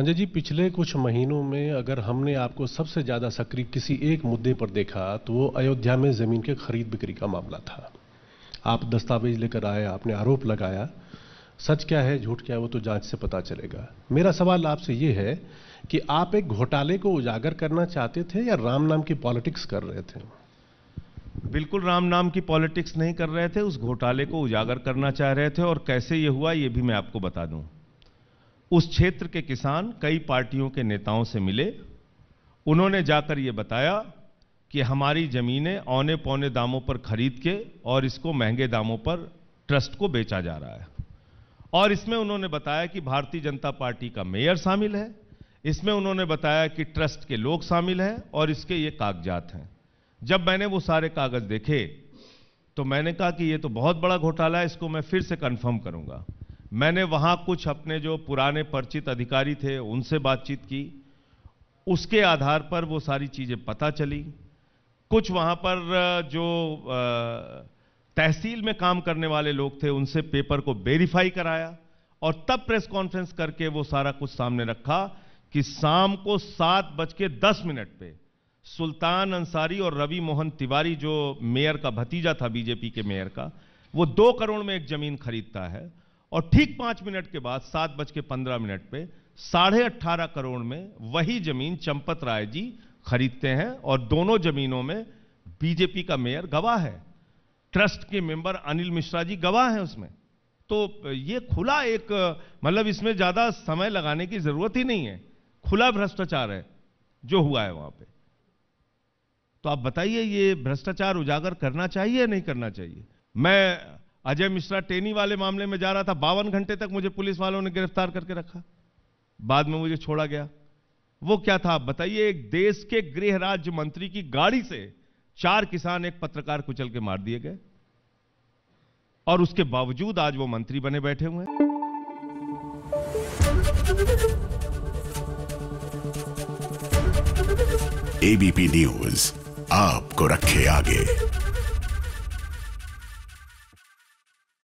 संजय जी, पिछले कुछ महीनों में अगर हमने आपको सबसे ज़्यादा सक्रिय किसी एक मुद्दे पर देखा तो वो अयोध्या में ज़मीन के खरीद बिक्री का मामला था। आप दस्तावेज़ लेकर आए, आपने आरोप लगाया। सच क्या है, झूठ क्या है, वो तो जाँच से पता चलेगा। मेरा सवाल आपसे ये है कि आप एक घोटाले को उजागर करना चाहते थे या राम नाम की पॉलिटिक्स कर रहे थे? बिल्कुल राम नाम की पॉलिटिक्स नहीं कर रहे थे, उस घोटाले को उजागर करना चाह रहे थे, और कैसे ये हुआ, ये भी मैं आपको बता दूँ। उस क्षेत्र के किसान कई पार्टियों के नेताओं से मिले। उन्होंने जाकर ये बताया कि हमारी जमीनें औने पौने दामों पर खरीद के और इसको महँगे दामों पर ट्रस्ट को बेचा जा रहा है। और इसमें उन्होंने बताया कि भारतीय जनता पार्टी का मेयर शामिल है। इसमें उन्होंने बताया कि ट्रस्ट के लोग शामिल हैं और इसके ये कागजात हैं। जब मैंने वो सारे कागज़ देखे तो मैंने कहा कि ये तो बहुत बड़ा घोटाला है, इसको मैं फिर से कंफर्म करूँगा। मैंने वहाँ कुछ अपने जो पुराने परिचित अधिकारी थे, उनसे बातचीत की। उसके आधार पर वो सारी चीज़ें पता चली। कुछ वहाँ पर जो तहसील में काम करने वाले लोग थे, उनसे पेपर को वेरीफाई कराया और तब प्रेस कॉन्फ्रेंस करके वो सारा कुछ सामने रखा कि शाम को सात बज के दस मिनट पे सुल्तान अंसारी और रवि मोहन तिवारी, जो मेयर का भतीजा था, बीजेपी के मेयर का, वो दो करोड़ में एक ज़मीन खरीदता है। और ठीक पाँच मिनट के बाद, सात बज के पंद्रह मिनट पे, साढ़े अट्ठारह करोड़ में वही ज़मीन चंपत राय जी खरीदते हैं और दोनों जमीनों में बीजेपी का मेयर गवाह है। ट्रस्ट के मेंबर अनिल मिश्रा जी गवाह हैं उसमें। तो ये खुला एक मतलब इसमें ज़्यादा समय लगाने की ज़रूरत ही नहीं है। खुला भ्रष्टाचार है, जो हुआ है वहाँ पे। तो आप बताइए, ये भ्रष्टाचार उजागर करना चाहिए या नहीं करना चाहिए? मैं अजय मिश्रा टेनी वाले मामले में जा रहा था, बावन घंटे तक मुझे पुलिस वालों ने गिरफ़्तार करके रखा। बाद में मुझे छोड़ा गया। वो क्या था बताइए, एक देश के गृह राज्य मंत्री की गाड़ी से चार किसान एक पत्रकार कुचल के मार दिए गए। और उसके बावजूद आज वो मंत्री बने बैठे हुए हैं। एबीपी न्यूज़, आपको रखे आगे।